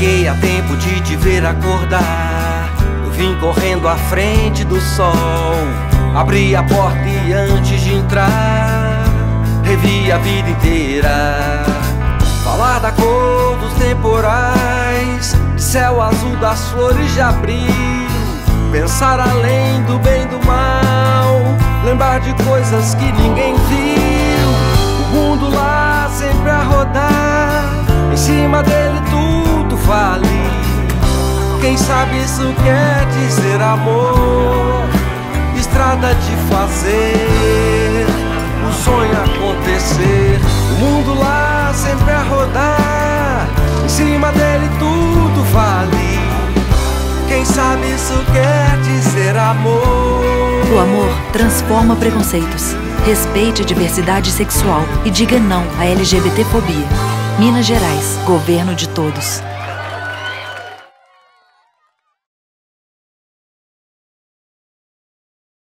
a tempo de te ver acordar. Eu vim correndo à frente do sol. Abri a porta e antes de entrar, revi a vida inteira. Falar da cor dos temporais, céu azul das flores de abril. Pensar além do bem e do mal, lembrar de coisas que ninguém viu. Quem sabe isso quer dizer amor, estrada de fazer o sonho acontecer. O mundo lá sempre a rodar, em cima dele tudo vale. Quem sabe isso quer dizer amor. O amor transforma preconceitos. Respeite a diversidade sexual e diga não à LGBTfobia. Minas Gerais, governo de todos.